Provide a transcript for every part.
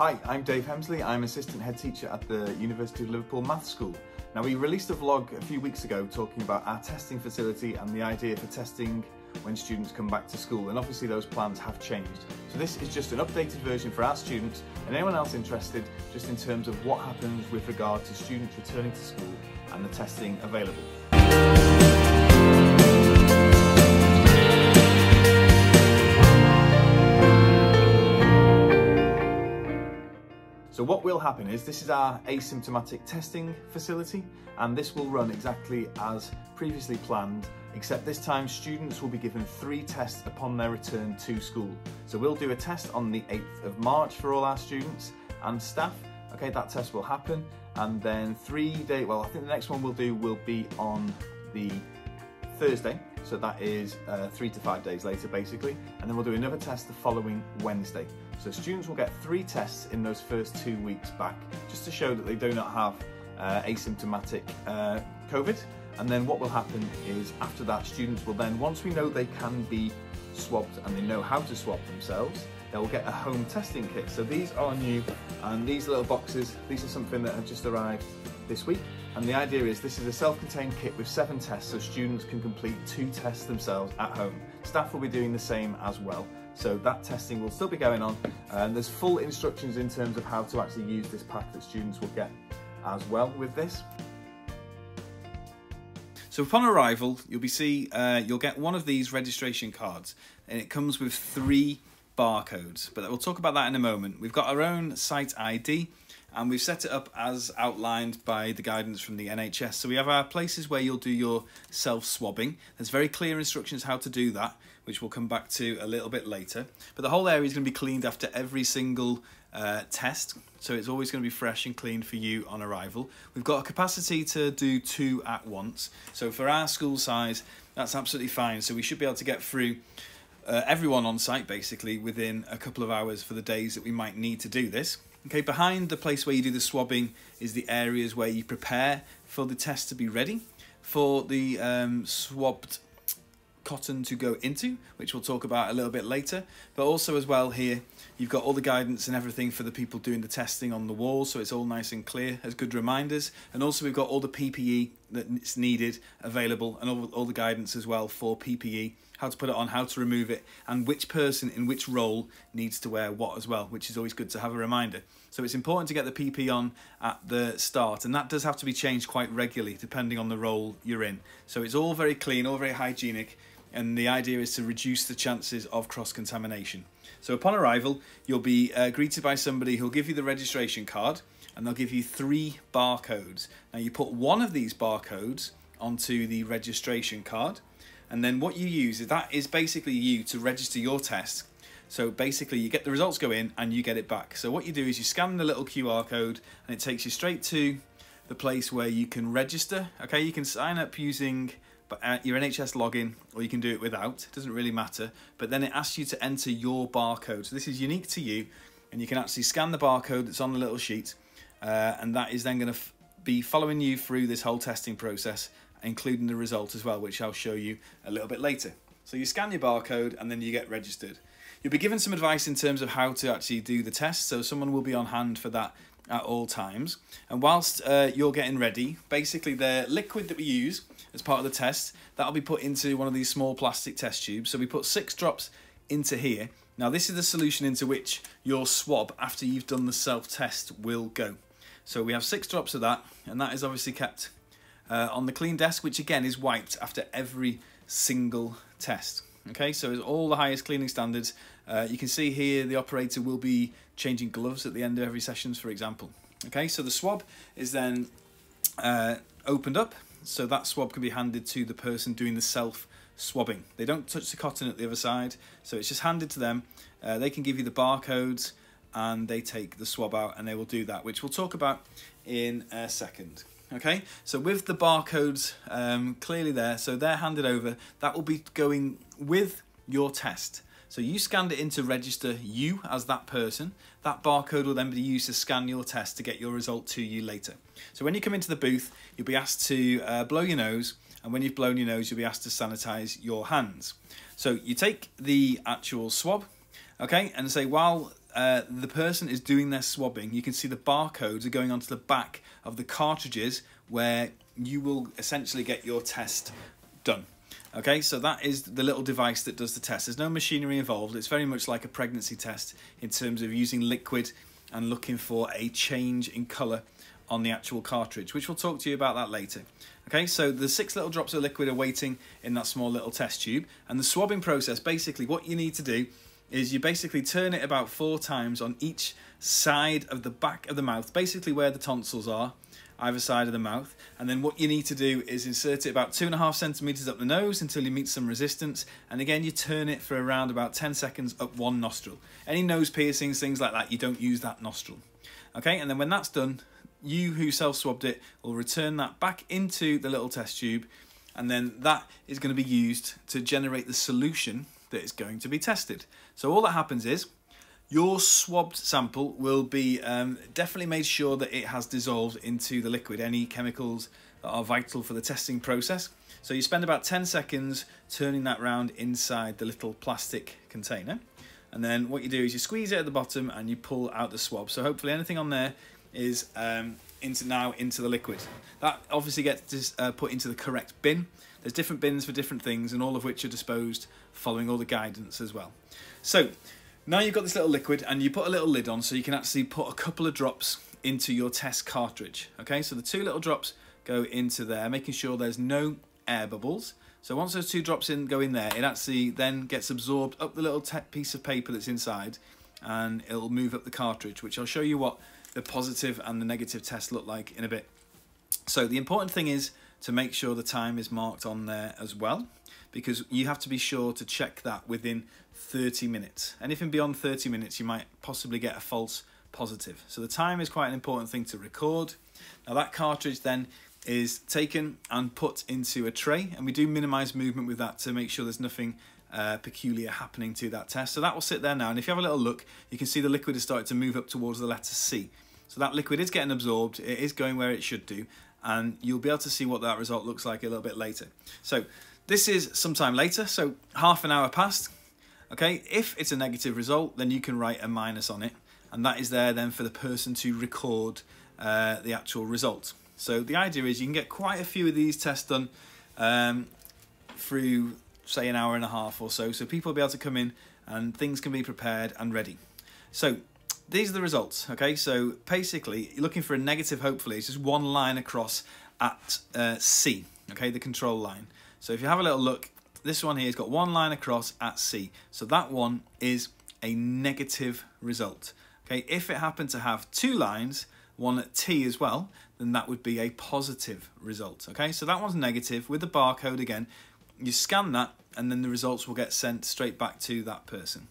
Hi, I'm Dave Hemsley. I'm assistant head teacher at the University of Liverpool Maths School. Now, we released a vlog a few weeks ago talking about our testing facility and the idea for testing when students come back to school, and obviously those plans have changed. So, this is just an updated version for our students and anyone else interested, just in terms of what happens with regard to students returning to school and the testing available. Will happen is this is our asymptomatic testing facility and this will run exactly as previously planned except this time students will be given three tests upon their return to school. So we'll do a test on the 8th of March for all our students and staff. Okay, that test will happen and then three day, well I think the next one we'll do will be on the Thursday, so that is uh, three to five days later basically, and then we'll do another test the following Wednesday. So students will get three tests in those first two weeks back, just to show that they do not have uh, asymptomatic uh, COVID. And then what will happen is after that, students will then, once we know they can be swabbed and they know how to swab themselves, they'll get a home testing kit. So these are new, and these little boxes, these are something that have just arrived this week. And the idea is this is a self-contained kit with seven tests so students can complete two tests themselves at home. Staff will be doing the same as well. So that testing will still be going on and there's full instructions in terms of how to actually use this pack that students will get as well with this. So upon arrival, you'll be see uh, you'll get one of these registration cards, and it comes with three barcodes. But we'll talk about that in a moment. We've got our own site ID, and we've set it up as outlined by the guidance from the NHS. So we have our places where you'll do your self-swabbing. There's very clear instructions how to do that, which we'll come back to a little bit later. But the whole area is going to be cleaned after every single uh, test, so it's always going to be fresh and clean for you on arrival. We've got a capacity to do two at once, so for our school size, that's absolutely fine. So we should be able to get through uh, everyone on site basically within a couple of hours for the days that we might need to do this. Okay, behind the place where you do the swabbing is the areas where you prepare for the test to be ready for the um, swabbed cotton to go into, which we'll talk about a little bit later. But also as well here, you've got all the guidance and everything for the people doing the testing on the wall, so it's all nice and clear as good reminders. And also we've got all the PPE that's needed available and all, all the guidance as well for PPE how to put it on, how to remove it, and which person in which role needs to wear what as well, which is always good to have a reminder. So it's important to get the PPE on at the start, and that does have to be changed quite regularly depending on the role you're in. So it's all very clean, all very hygienic, and the idea is to reduce the chances of cross contamination. So upon arrival, you'll be uh, greeted by somebody who'll give you the registration card and they'll give you three barcodes. Now you put one of these barcodes onto the registration card and then what you use is that is basically you to register your test. So basically you get the results go in and you get it back. So what you do is you scan the little QR code and it takes you straight to the place where you can register. Okay, you can sign up using uh, your NHS login or you can do it without, it doesn't really matter. But then it asks you to enter your barcode. So this is unique to you and you can actually scan the barcode that's on the little sheet uh, and that is then going to be following you through this whole testing process including the result as well, which I'll show you a little bit later. So you scan your barcode and then you get registered. You'll be given some advice in terms of how to actually do the test, so someone will be on hand for that at all times. And whilst uh, you're getting ready, basically the liquid that we use as part of the test, that'll be put into one of these small plastic test tubes. So we put six drops into here. Now this is the solution into which your swab after you've done the self-test will go. So we have six drops of that, and that is obviously kept uh, on the clean desk, which again is wiped after every single test. Okay, so it's all the highest cleaning standards. Uh, you can see here the operator will be changing gloves at the end of every sessions, for example. Okay, so the swab is then uh, opened up, so that swab can be handed to the person doing the self swabbing. They don't touch the cotton at the other side, so it's just handed to them. Uh, they can give you the barcodes and they take the swab out and they will do that, which we'll talk about in a second. Okay, so with the barcodes um, clearly there, so they're handed over, that will be going with your test. So you scanned it in to register you as that person. That barcode will then be used to scan your test to get your result to you later. So when you come into the booth, you'll be asked to uh, blow your nose, and when you've blown your nose, you'll be asked to sanitize your hands. So you take the actual swab, okay, and say while uh, the person is doing their swabbing, you can see the barcodes are going onto the back of the cartridges where you will essentially get your test done. Okay, so that is the little device that does the test. There's no machinery involved. It's very much like a pregnancy test in terms of using liquid and looking for a change in colour on the actual cartridge, which we'll talk to you about that later. Okay, so the six little drops of liquid are waiting in that small little test tube. And the swabbing process, basically what you need to do is you basically turn it about four times on each side of the back of the mouth, basically where the tonsils are, either side of the mouth. And then what you need to do is insert it about two and a half centimeters up the nose until you meet some resistance. And again, you turn it for around about 10 seconds up one nostril. Any nose piercings, things like that, you don't use that nostril. Okay, and then when that's done, you who self swabbed it will return that back into the little test tube. And then that is going to be used to generate the solution that is going to be tested. So all that happens is your swabbed sample will be um, definitely made sure that it has dissolved into the liquid, any chemicals that are vital for the testing process. So you spend about 10 seconds turning that round inside the little plastic container. And then what you do is you squeeze it at the bottom and you pull out the swab. So hopefully anything on there is um, into now into the liquid. That obviously gets uh, put into the correct bin. There's different bins for different things and all of which are disposed following all the guidance as well. So now you've got this little liquid and you put a little lid on so you can actually put a couple of drops into your test cartridge. Okay, so the two little drops go into there, making sure there's no air bubbles. So once those two drops in go in there, it actually then gets absorbed up the little piece of paper that's inside and it'll move up the cartridge, which I'll show you what the positive and the negative test look like in a bit. So the important thing is to make sure the time is marked on there as well because you have to be sure to check that within 30 minutes. Anything beyond 30 minutes, you might possibly get a false positive. So the time is quite an important thing to record. Now that cartridge then is taken and put into a tray and we do minimize movement with that to make sure there's nothing uh, peculiar happening to that test. So that will sit there now and if you have a little look you can see the liquid has started to move up towards the letter C. So that liquid is getting absorbed, it is going where it should do and you'll be able to see what that result looks like a little bit later. So this is sometime later, so half an hour past. Okay, if it's a negative result, then you can write a minus on it, and that is there then for the person to record uh, the actual result. So the idea is you can get quite a few of these tests done um, through, say, an hour and a half or so, so people will be able to come in and things can be prepared and ready. So these are the results, okay? So basically, you're looking for a negative, hopefully, it's just one line across at uh, C, okay, the control line. So if you have a little look, this one here has got one line across at C. So that one is a negative result. Okay, if it happened to have two lines, one at T as well, then that would be a positive result. Okay, so that one's negative with the barcode again. You scan that and then the results will get sent straight back to that person.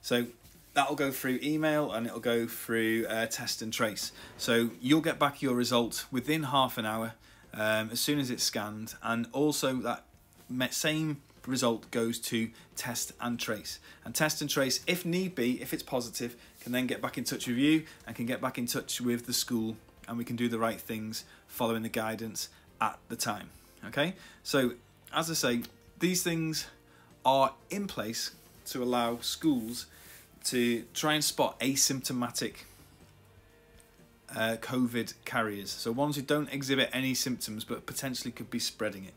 So that'll go through email and it'll go through uh, test and trace. So you'll get back your result within half an hour um, as soon as it's scanned and also that same result goes to test and trace. And test and trace, if need be, if it's positive, can then get back in touch with you and can get back in touch with the school and we can do the right things following the guidance at the time. Okay, so as I say, these things are in place to allow schools to try and spot asymptomatic uh, COVID carriers. So ones who don't exhibit any symptoms but potentially could be spreading it.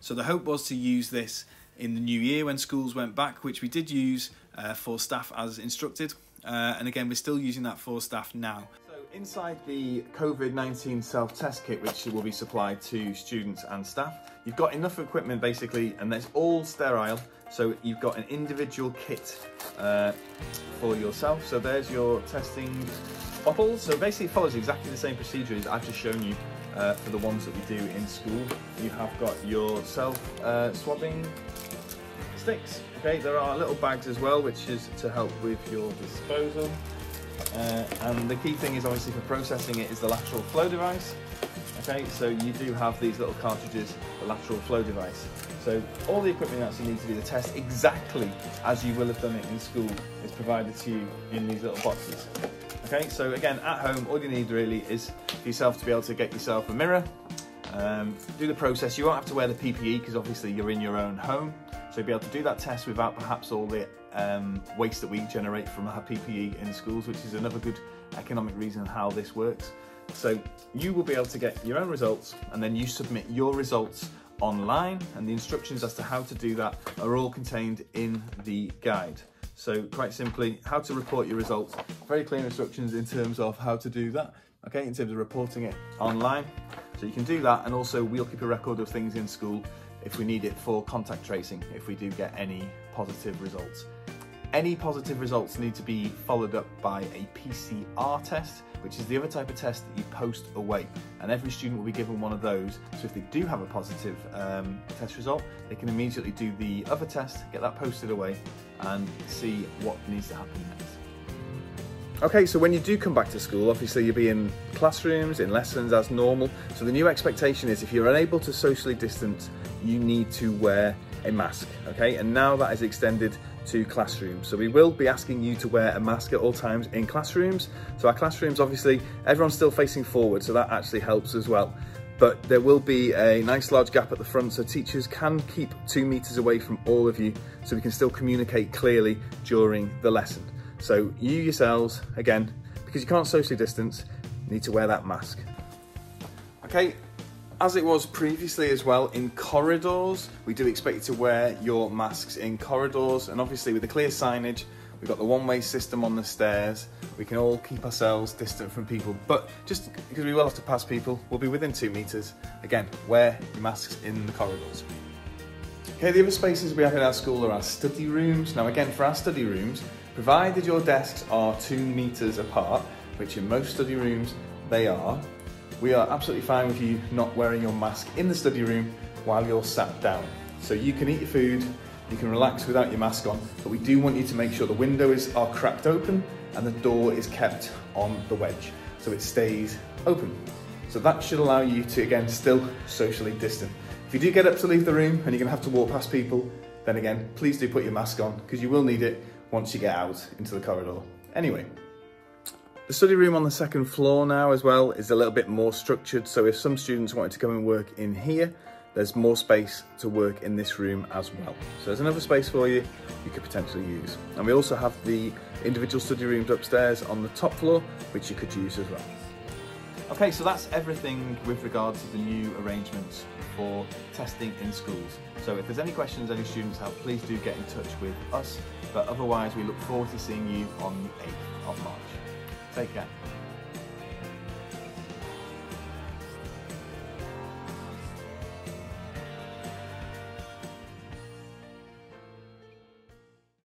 So the hope was to use this in the new year when schools went back, which we did use uh, for staff as instructed. Uh, and again, we're still using that for staff now. Inside the COVID-19 self-test kit, which will be supplied to students and staff, you've got enough equipment basically, and it's all sterile. So you've got an individual kit uh, for yourself. So there's your testing bottles. So basically it follows exactly the same procedure I've just shown you uh, for the ones that we do in school. You have got your self-swabbing uh, sticks. Okay, there are little bags as well, which is to help with your disposal. Uh, and the key thing is obviously for processing it is the lateral flow device. Okay, so you do have these little cartridges, the lateral flow device. So all the equipment that you need to do the test exactly as you will have done it in school is provided to you in these little boxes. Okay, so again, at home, all you need really is for yourself to be able to get yourself a mirror, um, do the process. You won't have to wear the PPE because obviously you're in your own home. So So you'll be able to do that test without perhaps all the um, waste that we generate from our PPE in schools, which is another good economic reason how this works. So you will be able to get your own results and then you submit your results online and the instructions as to how to do that are all contained in the guide. So quite simply, how to report your results. Very clear instructions in terms of how to do that, okay, in terms of reporting it online. So you can do that and also we'll keep a record of things in school if we need it for contact tracing, if we do get any positive results. Any positive results need to be followed up by a PCR test, which is the other type of test that you post away. And every student will be given one of those. So if they do have a positive um, test result, they can immediately do the other test, get that posted away, and see what needs to happen next. Okay, so when you do come back to school, obviously you'll be in classrooms, in lessons as normal. So the new expectation is if you're unable to socially distance, you need to wear a mask, okay? And now that is extended to classrooms. So we will be asking you to wear a mask at all times in classrooms. So our classrooms, obviously, everyone's still facing forward, so that actually helps as well. But there will be a nice large gap at the front so teachers can keep two meters away from all of you so we can still communicate clearly during the lesson. So you yourselves, again, because you can't socially distance, need to wear that mask. Okay, as it was previously as well, in corridors, we do expect you to wear your masks in corridors, and obviously with the clear signage, we've got the one-way system on the stairs, we can all keep ourselves distant from people, but just because we will have to pass people, we'll be within two metres. Again, wear your masks in the corridors. Okay, the other spaces we have in our school are our study rooms. Now again, for our study rooms, provided your desks are two metres apart, which in most study rooms they are, we are absolutely fine with you not wearing your mask in the study room while you're sat down. So you can eat your food, you can relax without your mask on, but we do want you to make sure the windows are cracked open and the door is kept on the wedge so it stays open. So that should allow you to, again, still socially distant. If you do get up to leave the room and you're gonna have to walk past people, then again, please do put your mask on because you will need it once you get out into the corridor. Anyway, the study room on the second floor now as well is a little bit more structured. So if some students wanted to come and work in here, there's more space to work in this room as well. So there's another space for you you could potentially use. And we also have the individual study rooms upstairs on the top floor, which you could use as well. Okay, so that's everything with regards to the new arrangements for testing in schools. So if there's any questions any students have, please do get in touch with us. But otherwise, we look forward to seeing you on the 8th of March. Take care.